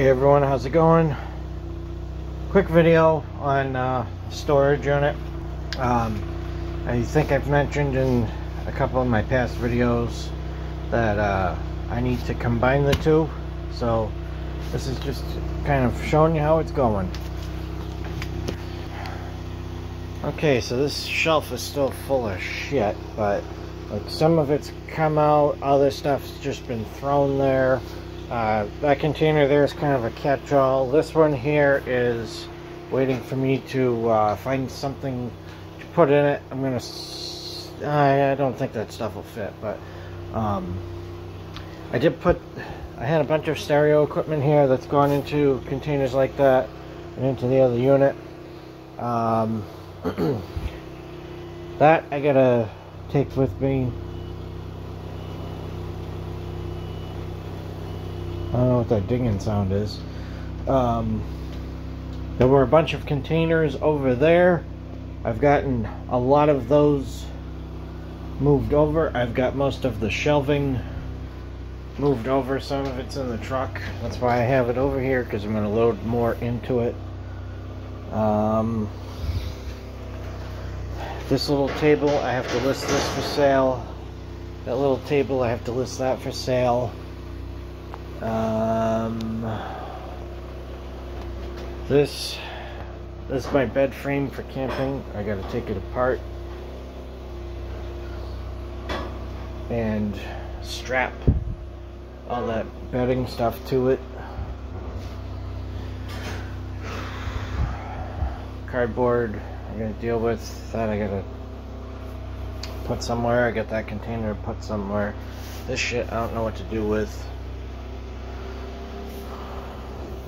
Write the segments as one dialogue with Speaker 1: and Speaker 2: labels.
Speaker 1: Hey everyone, how's it going? Quick video on uh, storage unit. Um, I think I've mentioned in a couple of my past videos that uh, I need to combine the two. So this is just kind of showing you how it's going. Okay, so this shelf is still full of shit, but like some of it's come out, other stuff's just been thrown there. Uh, that container there is kind of a catch-all. This one here is waiting for me to uh, find something to put in it. I'm gonna. I, I don't think that stuff will fit, but um, I did put. I had a bunch of stereo equipment here that's gone into containers like that and into the other unit. Um, that I gotta take with me. I don't know what that dinging sound is. Um, there were a bunch of containers over there. I've gotten a lot of those moved over. I've got most of the shelving moved over. Some of it's in the truck. That's why I have it over here because I'm going to load more into it. Um, this little table, I have to list this for sale. That little table, I have to list that for sale. Um, this, this is my bed frame for camping. I gotta take it apart. And strap all that bedding stuff to it. Cardboard I gotta deal with that I gotta put somewhere. I got that container put somewhere. This shit I don't know what to do with.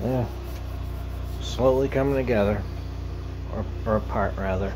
Speaker 1: Yeah. Slowly coming together. Or, or apart rather.